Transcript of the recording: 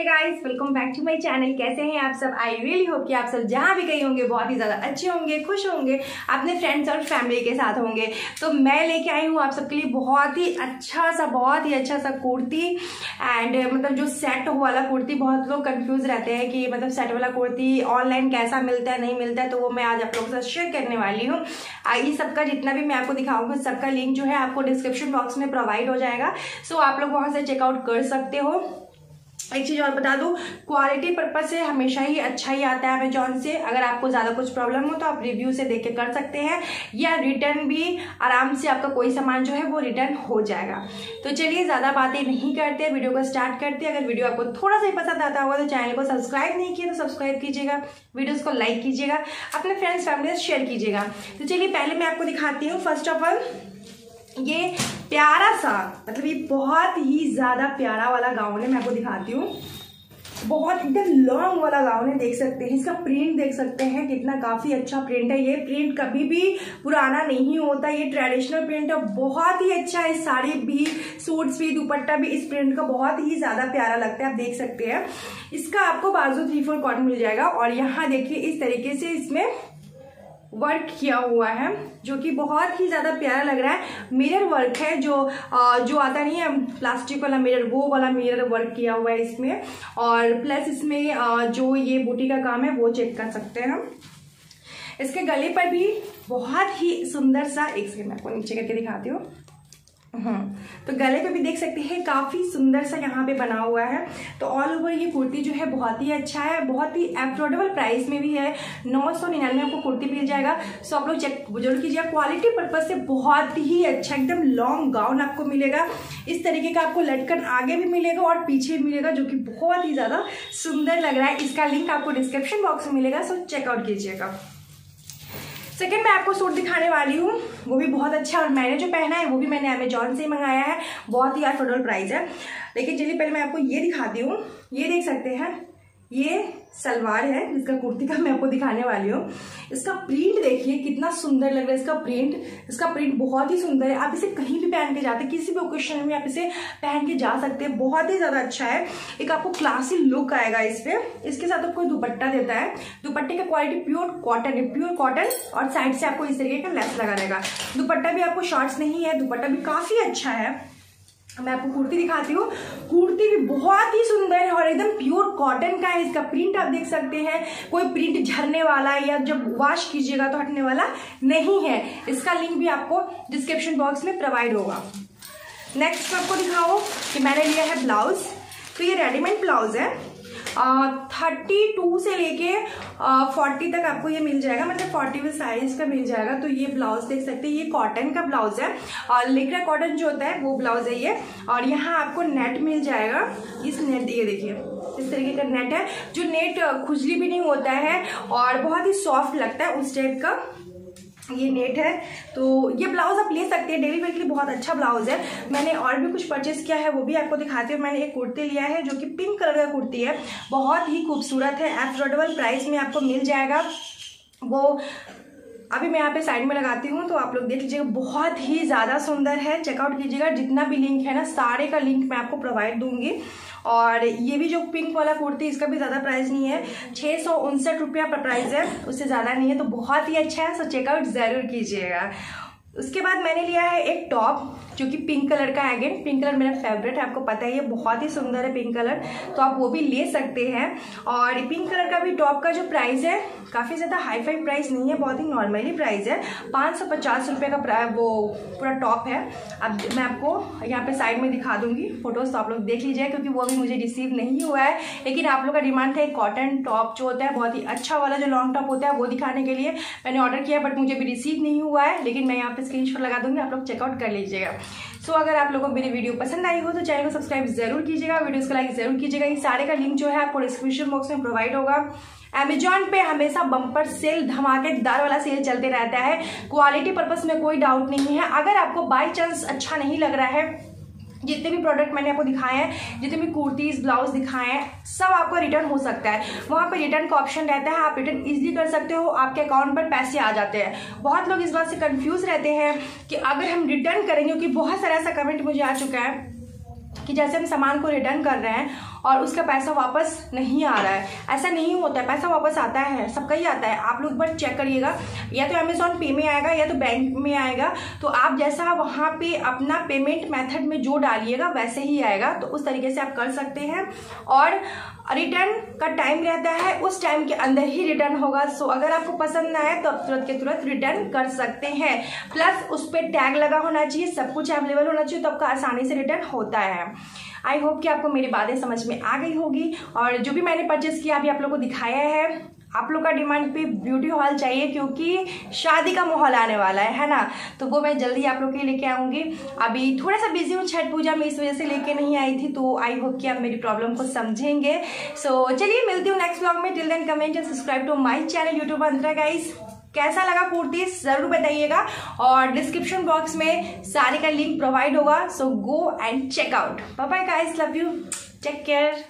Hey guys welcome back to my channel कैसे हैं आप सब? आई रियली होप कि आप सब जहाँ भी कहीं होंगे, बहुत ही ज़्यादा अच्छे होंगे, खुश होंगे, अपने फ्रेंड्स और फैमिली के साथ होंगे। तो मैं लेके आई हूँ आप सबके लिए बहुत ही अच्छा सा, बहुत ही अच्छा सा कुर्ती एंड मतलब जो सेट वाला कुर्ती, बहुत लोग कंफ्यूज रहते हैं कि मतलब सेट वाला कुर्ती ऑनलाइन कैसा मिलता है, नहीं मिलता है तो वो मैं आज आप लोगों के साथ शेयर करने वाली हूँ। ये सबका जितना भी मैं आपको दिखाऊँगी, सबका लिंक जो है आपको डिस्क्रिप्शन बॉक्स में प्रोवाइड हो जाएगा। सो आप लोग वहाँ से चेकआउट कर सकते हो। एक चीज़ और बता दूँ क्वालिटी पर्पज से हमेशा ही अच्छा ही आता है अमेजोन से। अगर आपको ज़्यादा कुछ प्रॉब्लम हो तो आप रिव्यू से देख के कर सकते हैं, या रिटर्न भी आराम से आपका कोई सामान जो है वो रिटर्न हो जाएगा। तो चलिए, ज़्यादा बातें नहीं करते वीडियो को स्टार्ट करते अगर वीडियो आपको थोड़ा सा ही पसंद आता होगा तो चैनल को सब्सक्राइब नहीं किया तो सब्सक्राइब कीजिएगा वीडियोज़ को लाइक कीजिएगा, अपने फ्रेंड्स फैमिली से शेयर कीजिएगा। तो चलिए, पहले मैं आपको दिखाती हूँ फ़र्स्ट ऑफ़ ऑल ये प्यारा सा मतलब ये बहुत ही ज़्यादा प्यारा वाला गाउन है, मैं आपको दिखाती हूँ। बहुत एकदम लॉन्ग वाला गाउन है, देख सकते हैं, इसका प्रिंट देख सकते हैं, कितना काफ़ी अच्छा प्रिंट है ये। प्रिंट कभी भी पुराना नहीं होता, ये ट्रेडिशनल प्रिंट है बहुत ही अच्छा है, साड़ी भी सूट्स भी, दुपट्टा भी, इस प्रिंट का बहुत ही ज़्यादा प्यारा लगता है, आप देख सकते हैं। इसका आपको बाजू थ्री फोर कॉटन मिल जाएगा, और यहाँ देखिए, इस तरीके से इसमें वर्क किया हुआ है जो कि बहुत ही ज़्यादा प्यारा लग रहा है। मिरर वर्क है जो आ, जो आता नहीं है प्लास्टिक वाला मिरर वो वाला मिरर वर्क किया हुआ है इसमें। और प्लस इसमें आ, जो ये बूटी का काम है वो चेक कर सकते हैं हम। इसके गले पर भी बहुत ही सुंदर सा एक सेकेंड मैं आपको नीचे करके दिखाती हूँ। हम्म, तो गले पे भी देख सकते हैं काफ़ी सुंदर सा यहाँ पे बना हुआ है। तो ऑल ओवर ये कुर्ती जो है बहुत ही अच्छा है बहुत ही अफोर्डेबल प्राइस में भी है। नौ सौ निन्यानवे आपको कुर्ती मिल जाएगा। सो आप लोग चेक ज़रूर कीजिए क्वालिटी पर्पज से बहुत ही अच्छा एकदम लॉन्ग गाउन आपको मिलेगा। इस तरीके का आपको लटकन आगे भी मिलेगा और पीछे भी मिलेगा जो कि बहुत ही ज़्यादा सुंदर लग रहा है। इसका लिंक आपको डिस्क्रिप्शन बॉक्स में मिलेगा। सो चेकआउट कीजिएगा। सेकेंड मैं आपको सूट दिखाने वाली हूँ। वो भी बहुत अच्छा और मैंने जो पहना है, वो भी मैंने अमेजोन से ही मंगाया है। बहुत ही अफोर्डेबल प्राइस है। लेकिन चलिए पहले मैं आपको ये दिखाती हूँ। ये देख सकते हैं। ये सलवार है, जिसका कुर्ती का मैं आपको दिखाने वाली हूँ। इसका प्रिंट देखिए, कितना सुंदर लग रहा है इसका प्रिंट इसका प्रिंट बहुत ही सुंदर है। आप इसे कहीं भी पहन के जाते किसी भी ओकेशन में आप इसे पहन के जा सकते हैं। बहुत ही ज़्यादा अच्छा है। एक आपको क्लासी लुक आएगा इस पे। इसके साथ आपको दुपट्टा देता है। दुपट्टे का क्वालिटी प्योर कॉटन है। प्योर कॉटन और साइड से आपको इस तरीके का लेस लगा रहेगा दुपट्टा भी आपको शॉर्ट्स नहीं है। दुपट्टा भी काफ़ी अच्छा है। मैं आपको कुर्ती दिखाती हूँ। कुर्ती भी बहुत ही सुंदर है और एकदम प्योर कॉटन का है। इसका प्रिंट आप देख सकते हैं। कोई प्रिंट झरने वाला या जब वॉश कीजिएगा तो हटने वाला नहीं है। इसका लिंक भी आपको डिस्क्रिप्शन बॉक्स में प्रोवाइड होगा। नेक्स्ट आपको दिखाओ कि मैंने लिया है ब्लाउज तो ये रेडीमेड ब्लाउज है। थर्टी टू से लेके फोर्टी तक आपको ये मिल जाएगा मतलब फोर्टी में साइज़ का मिल जाएगा। तो ये ब्लाउज देख सकते हैं, ये कॉटन का ब्लाउज है। और लेकरा कॉटन जो होता है, वो ब्लाउज है ये। और यहाँ आपको नेट मिल जाएगा। इस नेट ये देखिए, इस तरीके का नेट है, जो नेट खुजली भी नहीं होता है और बहुत ही सॉफ्ट लगता है उस टाइप का। ये नेट है। तो ये ब्लाउज आप ले सकते हैं। डेली वेयर के लिए बहुत अच्छा ब्लाउज है। मैंने और भी कुछ परचेज़ किया है, वो भी आपको दिखाते हूँ। मैंने एक कुर्ती लिया है, जो कि पिंक कलर का कुर्ती है। बहुत ही खूबसूरत है। एफोर्डेबल प्राइस में आपको मिल जाएगा। वो अभी मैं यहाँ पे साइड में लगाती हूँ तो आप लोग देख लीजिएगा, बहुत ही ज़्यादा सुंदर है। चेकआउट कीजिएगा, जितना भी लिंक है ना, सारे का लिंक मैं आपको प्रोवाइड दूँगी। और ये भी जो पिंक वाला कुर्ती, इसका भी ज़्यादा प्राइस नहीं है। छः सौ उनसठ रुपया पर प्राइस है, उससे ज़्यादा नहीं है तो बहुत ही अच्छा है। सो चेकआउट ज़रूर कीजिएगा। उसके बाद मैंने लिया है एक टॉप, जो कि पिंक कलर का है। अगेन पिंक कलर मेरा फेवरेट है, आपको पता है, ये बहुत ही सुंदर है पिंक कलर। तो आप वो भी ले सकते हैं। और पिंक कलर का भी टॉप का जो प्राइस है, काफ़ी ज़्यादा हाई फाई प्राइस नहीं है, बहुत ही नॉर्मली प्राइस है। पाँच सौ पचास रुपये का वो पूरा टॉप है। अब मैं आपको यहाँ पे साइड में दिखा दूँगी। फ़ोटोज़ तो आप लोग देख लीजिए, क्योंकि वो भी मुझे रिसीव नहीं हुआ है। लेकिन आप लोग का डिमांड था एक कॉटन टॉप जो होता है, बहुत ही अच्छा वाला जो लॉन्ग टॉप होता है, वो दिखाने के लिए मैंने ऑर्डर किया बट मुझे भी रिसीव नहीं हुआ है। लेकिन मैं यहाँ पे स्क्रीन लगा दूँगी आप लोग चेकआउट कर लीजिएगा। सो so, अगर आप लोगों को मेरी वीडियो पसंद आई हो तो चैनल को सब्सक्राइब ज़रूर कीजिएगा वीडियोस को लाइक ज़रूर कीजिएगा। ये सारे का लिंक जो है आपको डिस्क्रिप्शन बॉक्स में प्रोवाइड होगा। अमेजॉन पे हमेशा बम्पर सेल धमाकेदार वाला सेल चलते रहता है। क्वालिटी पर्पज में कोई डाउट नहीं है। अगर आपको बाई चांस अच्छा नहीं लग रहा है जितने भी प्रोडक्ट मैंने आपको दिखाए हैं, जितने भी कुर्तीज ब्लाउज दिखाए हैं, सब आपको रिटर्न हो सकता है। वहाँ पर रिटर्न का ऑप्शन रहता है, आप रिटर्न इजीली कर सकते हो, आपके अकाउंट पर पैसे आ जाते हैं। बहुत लोग इस बात से कंफ्यूज रहते हैं कि अगर हम रिटर्न करेंगे, क्योंकि बहुत सारा ऐसा कमेंट मुझे आ चुका है कि जैसे हम सामान को रिटर्न कर रहे हैं और उसका पैसा वापस नहीं आ रहा है। ऐसा नहीं होता है। पैसा वापस आता है, सबका ही आता है। आप लोग एक बार चेक करिएगा। या तो अमेजोन पे में आएगा, या तो बैंक में आएगा। तो आप जैसा वहाँ पे अपना पेमेंट मेथड में जो डालिएगा, वैसे ही आएगा। तो उस तरीके से आप कर सकते हैं। और रिटर्न का टाइम रहता है, उस टाइम के अंदर ही रिटर्न होगा। सो अगर आपको पसंद ना आए तो आप तुरंत के तुरंत रिटर्न कर सकते हैं। प्लस उस पर टैग लगा होना चाहिए, सब कुछ अवेलेबल होना चाहिए तो आपका आसानी से रिटर्न होता है। आई होप कि आपको मेरी बातें समझ में आ गई होगी। और जो भी मैंने परचेस किया अभी आप लोग को दिखाया है आप लोग का डिमांड पे ब्यूटी हॉल चाहिए क्योंकि शादी का माहौल आने वाला है है ना? तो वो मैं जल्दी आप लोग के लेके आऊँगी। अभी थोड़ा सा बिज़ी हूँ छठ पूजा में इस वजह से लेके नहीं आई थी तो आई होप कि आप मेरी प्रॉब्लम को समझेंगे। सो so, चलिए मिलती हूँ नेक्स्ट ब्लॉग में। Till then comment and subscribe to my channel YouTube Antara guys कैसा लगा कुर्ती, ज़रूर बताइएगा। और डिस्क्रिप्शन बॉक्स में सारे का लिंक प्रोवाइड होगा so go and check out bye guys love you take care